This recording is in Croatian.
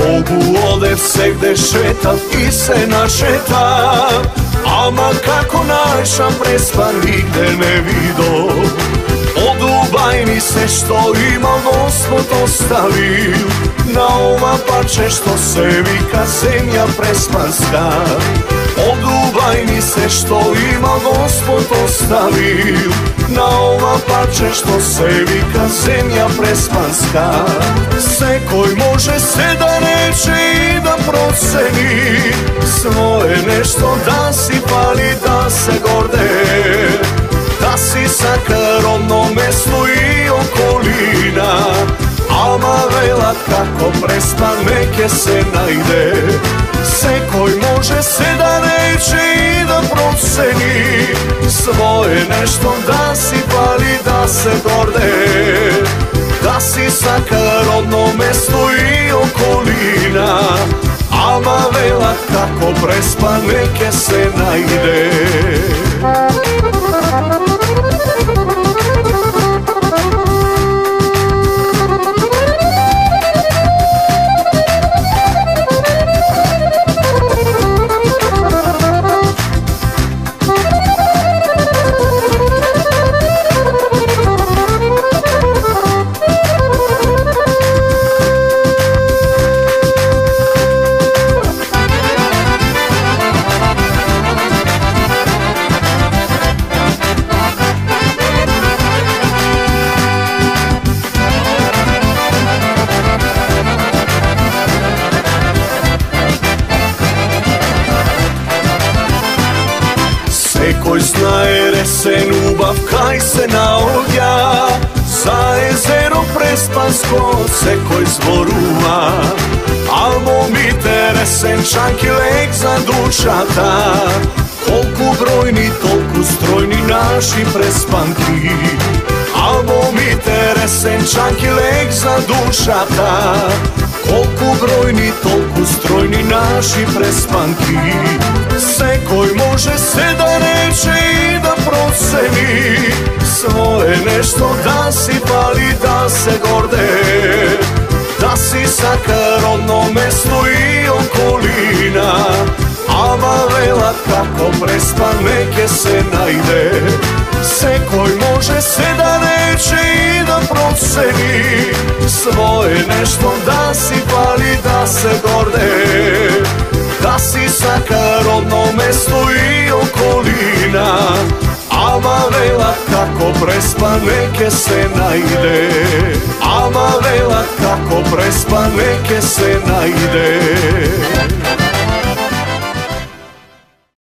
Mogu ode se gde šetat i se našeta Ama kako naša prespa nigde ne vido. Odubaj se što ima gospod ostavil Na ova pače što se vika zemlja prespanska. Odubaj mi se što ima gospod ostavil Na ova pače što se vika zemlja prespanska Se koji može se da reče i da proceni Svoje nešto da si pali da se gorde Da si sa karom mestu i okolina Alma vela kako prespan neke se najde Se koji može se da reče i da proceni. Svoje nešto da si pali da se gorde Da si sa karom mestu i okolina. Alma vela kako prespan neke se najde Испанско секој зборува. Албумите ресенчанки лек за душата. Колку бројни, толку стројни наши преспанки. Албумите ресенчанки лек за душата. Колку бројни, толку стројни наши преспанки. Секој може се да рече и да просени Своје нешто да си пали, да се vela kako prespan neke se najde. Se koji može se da reče i da proceni Svoje nešto da si pali da se gorde Da si sa karom mestu i okolina. Alma vela kako prespan neke se najde. Alma vela kako prespan neke se najde